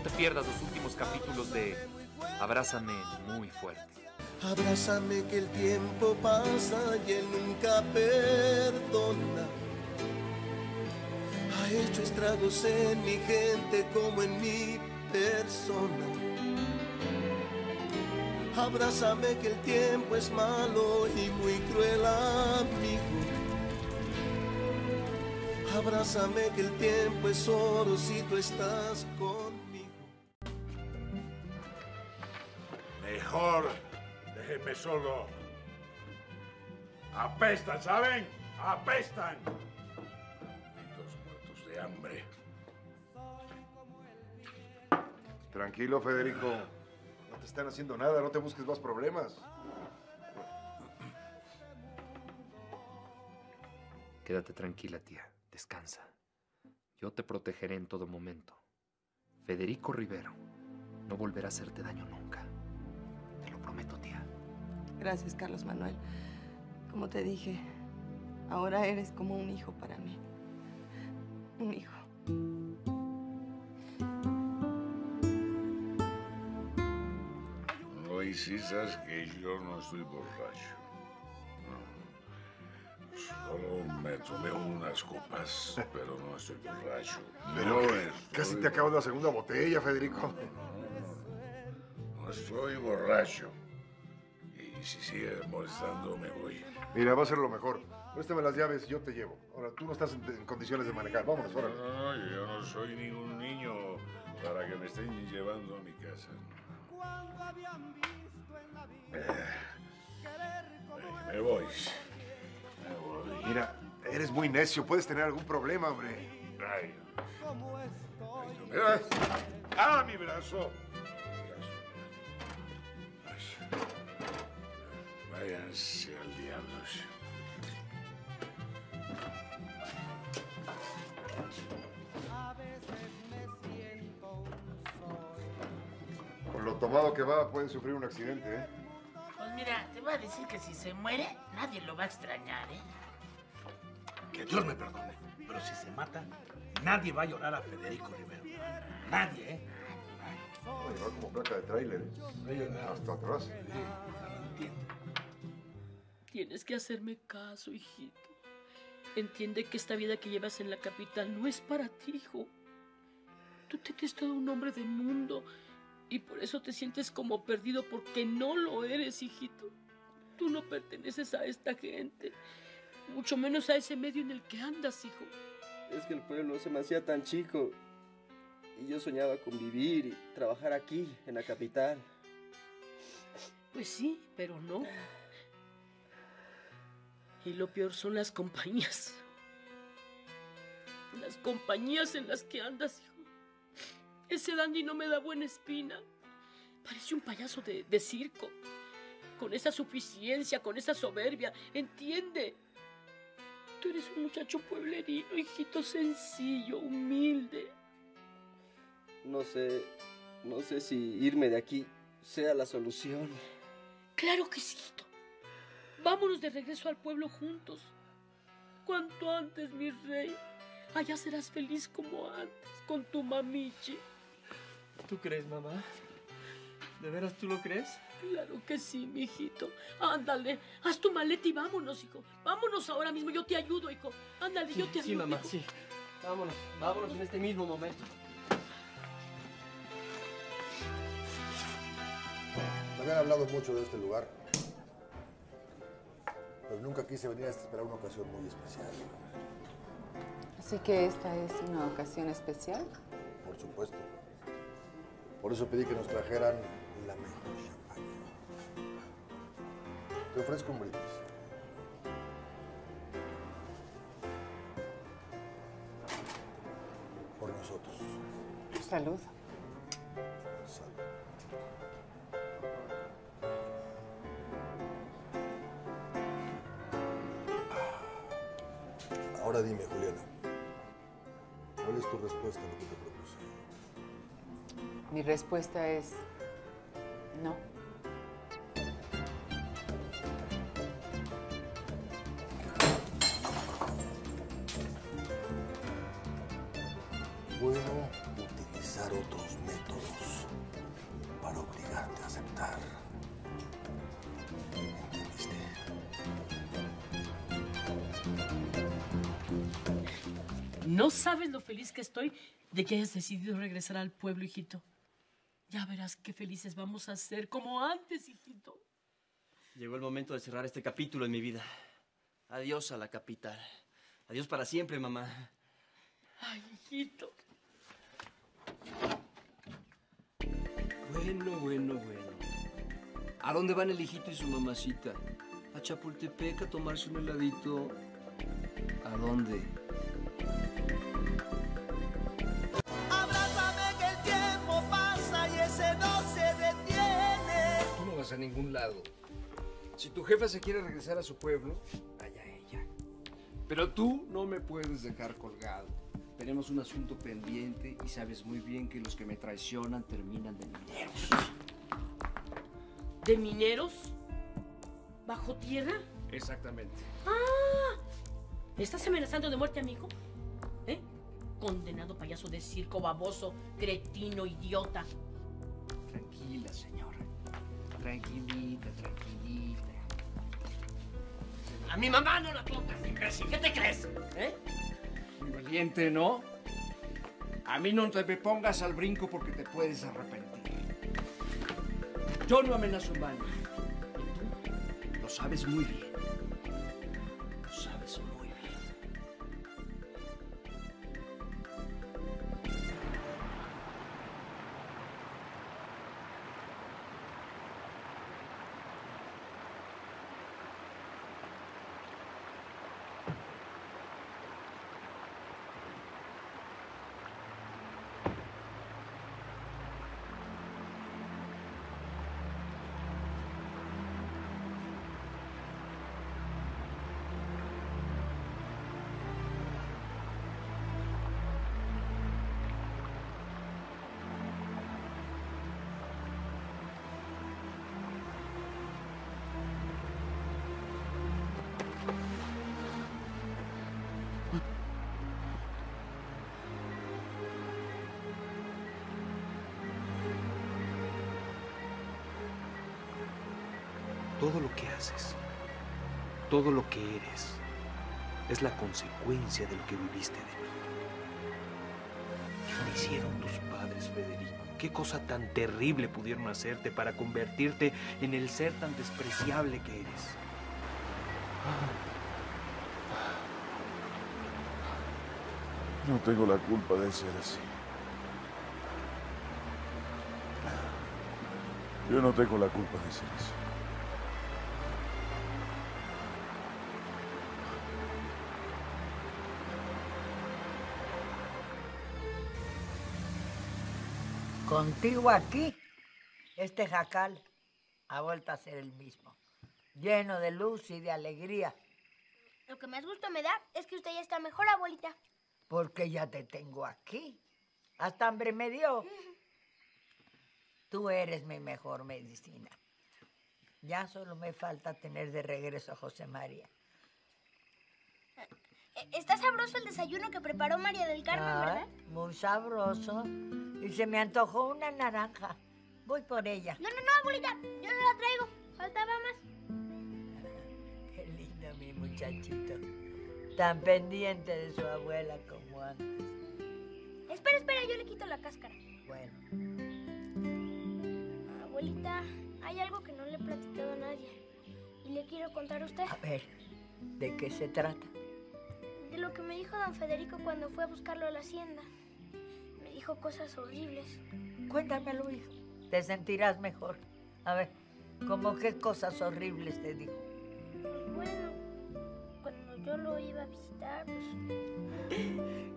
No te pierdas los últimos capítulos de Abrázame muy fuerte. Abrázame que el tiempo pasa y él nunca perdona. Ha hecho estragos en mi gente como en mi persona. Abrázame que el tiempo es malo y muy cruel amigo. Abrázame que el tiempo es oro si tú estás conmigo. Mejor déjenme solo. Apestan, ¿saben? Apestan. Malditos muertos de hambre. Tranquilo, Federico. No te están haciendo nada, no te busques más problemas. Quédate tranquila, tía. Descansa. Yo te protegeré en todo momento. Federico Rivero no volverá a hacerte daño nunca. Gracias, Carlos Manuel. Como te dije, ahora eres como un hijo para mí. Un hijo. Hoy sí sabes que yo no estoy borracho. No. Solo me tomé unas copas, pero no estoy borracho. Pero no casi te acabas la segunda botella, Federico. No estoy borracho. Y si sigues molestando, me voy. Mira, va a ser lo mejor. Préstame las llaves y yo te llevo. Ahora, tú no estás en, en condiciones de manejar. Vámonos, No, órale. no, no, yo no soy ningún niño para que me estén llevando a mi casa. Eh, Me voy. Me voy. Mira, eres muy necio. Puedes tener algún problema, hombre. Ay. ¡Ah, mi brazo! Váyanse al diablo. Con lo tomado que va, puede sufrir un accidente, ¿eh? Pues mira, te voy a decir que si se muere, nadie lo va a extrañar, ¿eh? Que Dios me perdone, pero si se mata, nadie va a llorar a Federico Rivero. Nadie, ¿eh? Va a llevar como placa de tráiler. ¿eh? Hasta atrás. Tienes que hacerme caso, hijito. Entiende que esta vida que llevas en la capital no es para ti, hijo. Tú te crees todo un hombre de mundo y por eso te sientes como perdido porque no lo eres, hijito. Tú no perteneces a esta gente, mucho menos a ese medio en el que andas, hijo. Es que el pueblo se me hacía tan chico y yo soñaba con vivir y trabajar aquí, en la capital. Pues sí, pero no. Y lo peor son las compañías. Las compañías en las que andas, hijo. Ese dandy no me da buena espina. Parece un payaso de, de circo. Con esa suficiencia, con esa soberbia. Entiende. Tú eres un muchacho pueblerino, hijito sencillo, humilde. No sé, no sé si irme de aquí sea la solución. Claro que sí, hijito. Vámonos de regreso al pueblo juntos. Cuanto antes, mi rey. Allá serás feliz como antes, con tu mamiche. ¿Tú crees, mamá? ¿De veras tú lo crees? Claro que sí, mijito. Ándale, haz tu maleta y vámonos, hijo. Vámonos ahora mismo, yo te ayudo, hijo. Ándale, yo te ayudo. Sí, mamá, hijo. sí. Vámonos, vámonos en este mismo momento. Me habían hablado mucho de este lugar. Pero nunca quise venir hasta esperar una ocasión muy especial. Así que esta es una ocasión especial. Por supuesto. Por eso pedí que nos trajeran la mejor champaña. Te ofrezco un brindis. Por nosotros. Salud. Ahora dime, Juliana. ¿Cuál es tu respuesta a lo que te propuse? Mi respuesta es no. Puedo utilizar otros métodos para obligarte a aceptar. No sabes lo feliz que estoy de que hayas decidido regresar al pueblo, hijito. Ya verás qué felices vamos a ser, como antes, hijito. Llegó el momento de cerrar este capítulo en mi vida. Adiós a la capital. Adiós para siempre, mamá. Ay, hijito. Bueno, bueno, bueno. ¿A dónde van el hijito y su mamacita? ¿A Chapultepec a tomarse un heladito? ¿A dónde? A ningún lado. Si tu jefa se quiere regresar a su pueblo, vaya ella. Pero tú no me puedes dejar colgado. Tenemos un asunto pendiente y sabes muy bien que los que me traicionan terminan de mineros. ¿De mineros? ¿Bajo tierra? Exactamente. ¡Ah! ¿Me estás amenazando de muerte a mi hijo? ¿Eh? Condenado payaso de circo, baboso, cretino, idiota. Tranquila, señora. Tranquilita, tranquilita. A mi mamá no la tocas, imbécil. ¿Qué te crees? ¿Eh? Valiente, ¿no? A mí no te me pongas al brinco porque te puedes arrepentir. Yo no amenazo en baño. Y tú lo sabes muy bien. Todo lo que eres, es la consecuencia de lo que viviste de mí. ¿Qué hicieron tus padres, Federico? ¿Qué cosa tan terrible pudieron hacerte para convertirte en el ser tan despreciable que eres? No tengo la culpa de ser así. Yo no tengo la culpa de ser así. Contigo aquí, este jacal ha vuelto a ser el mismo, lleno de luz y de alegría, Lo que más gusto me da es que usted ya está mejor, abuelita. porque ya te tengo aquí. Hasta hambre me dio. Tú eres mi mejor medicina. Ya solo me falta tener de regreso a José María. Eh, Está sabroso el desayuno que preparó María del Carmen, Ay, ¿verdad? Muy sabroso. Y se me antojó una naranja. Voy por ella. No, no, no, abuelita. Yo no la traigo. Faltaba más. Qué lindo mi muchachito. Tan pendiente de su abuela como antes. Espera, espera, yo le quito la cáscara. Bueno, Abuelita, hay algo que no le he platicado a nadie. Y le quiero contar a usted. a ver, ¿de qué se trata? De lo que me dijo don Federico cuando fue a buscarlo a la hacienda. Me dijo cosas horribles. Cuéntamelo, hijo. Te sentirás mejor. A ver, ¿cómo qué cosas horribles te dijo? Pues bueno, cuando yo lo iba a visitar, pues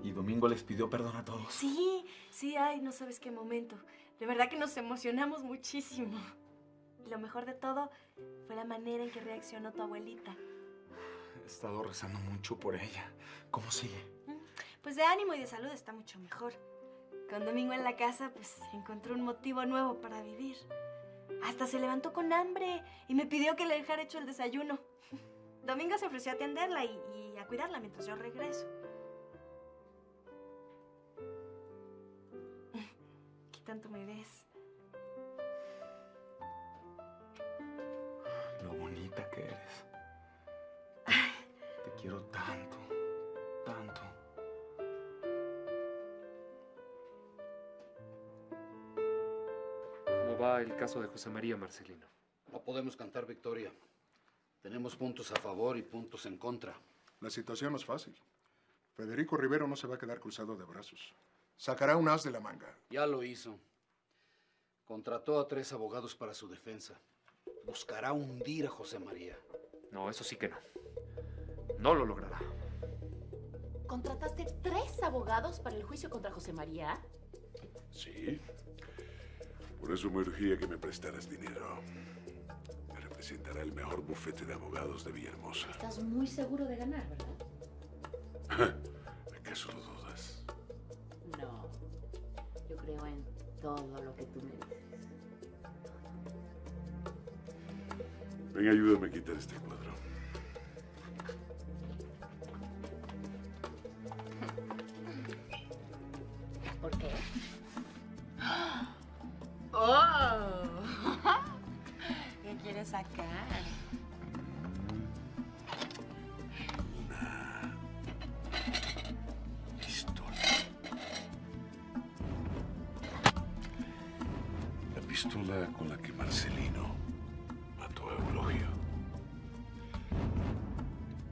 Y Domingo les pidió perdón a todos. Sí, sí, ay, no sabes qué momento. De verdad que nos emocionamos muchísimo. Y lo mejor de todo fue la manera en que reaccionó tu abuelita. He estado rezando mucho por ella. ¿Cómo sigue? Pues de ánimo y de salud está mucho mejor. Con Domingo en la casa, pues encontró un motivo nuevo para vivir. Hasta se levantó con hambre y me pidió que le dejara hecho el desayuno. Domingo se ofreció a atenderla y, y a cuidarla mientras yo regreso. tanto me ves. Quiero tanto, tanto. ¿Cómo va el caso de José María Marcelino? No podemos cantar victoria. Tenemos puntos a favor y puntos en contra. La situación no es fácil. Federico Rivero no se va a quedar cruzado de brazos. Sacará un as de la manga. Ya lo hizo. Contrató a tres abogados para su defensa. Buscará hundir a José María. No, eso sí que no. No lo logrará. ¿Contrataste tres abogados para el juicio contra José María? Sí. Por eso me urgía que me prestaras dinero. Me representará el mejor bufete de abogados de Villahermosa. Estás muy seguro de ganar, ¿verdad? ¿Acaso lo dudas? No. Yo creo en todo lo que tú me dices. Ven, ayúdame a quitar este cuadro.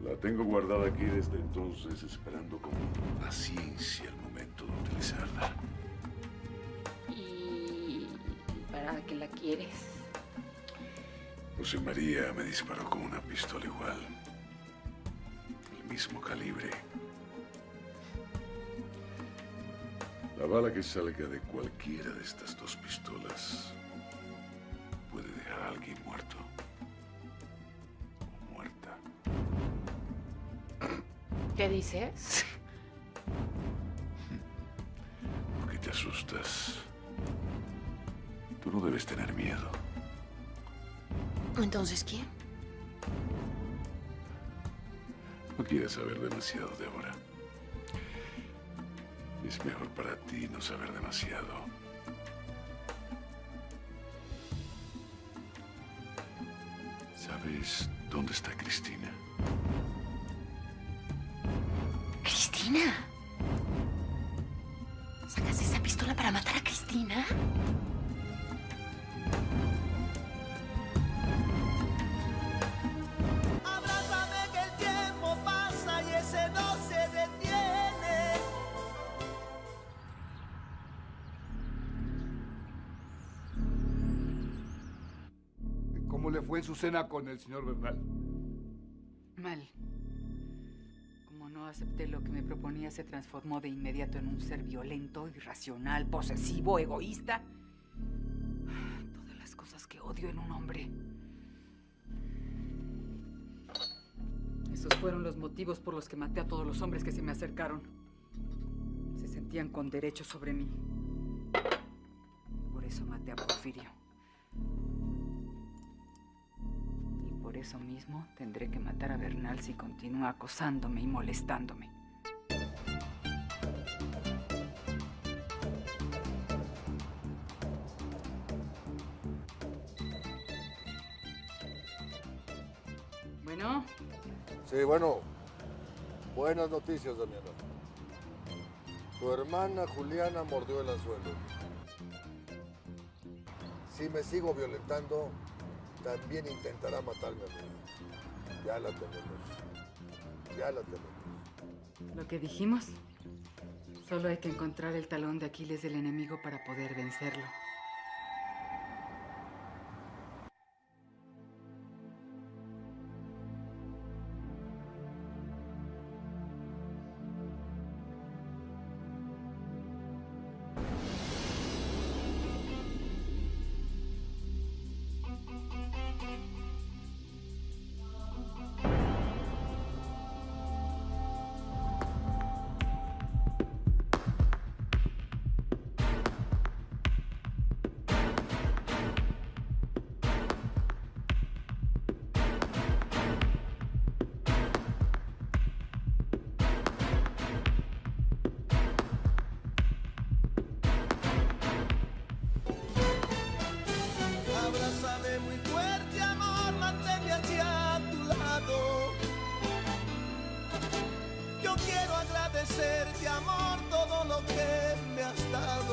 La tengo guardada aquí desde entonces, esperando con paciencia el momento de utilizarla. ¿Y para qué la quieres? José María me disparó con una pistola igual. El mismo calibre. La bala que salga de cualquiera de estas dos pistolas puede dejar a alguien muerto. ¿Qué dices? ¿Por qué te asustas? Tú no debes tener miedo. Entonces, ¿quién? No quieres saber demasiado, Débora. Es mejor para ti no saber demasiado. ¿Sabes dónde está Cristina? ¿Cristina? ¿Sacas esa pistola para matar a Cristina? Abrázame que el tiempo pasa y ese no se detiene. ¿Cómo le fue en su cena con el señor Bernal? Mal. Acepté lo que me proponía, se transformó de inmediato en un ser violento, irracional, posesivo, egoísta. Todas las cosas que odio en un hombre. Esos fueron los motivos por los que maté a todos los hombres que se me acercaron. Se sentían con derecho sobre mí. Por eso maté a Porfirio. Eso mismo tendré que matar a Bernal si continúa acosándome y molestándome. Bueno, Sí, bueno. Buenas noticias, Damiana. Tu hermana Juliana mordió el anzuelo. Si me sigo violentando, también intentará matarme a mí. Ya la tenemos. Ya la tenemos. lo que dijimos. Solo hay que encontrar el talón de Aquiles del enemigo para poder vencerlo. muy fuerte, amor, manténme hacia tu lado. Yo quiero agradecerte, amor, todo lo que me has dado.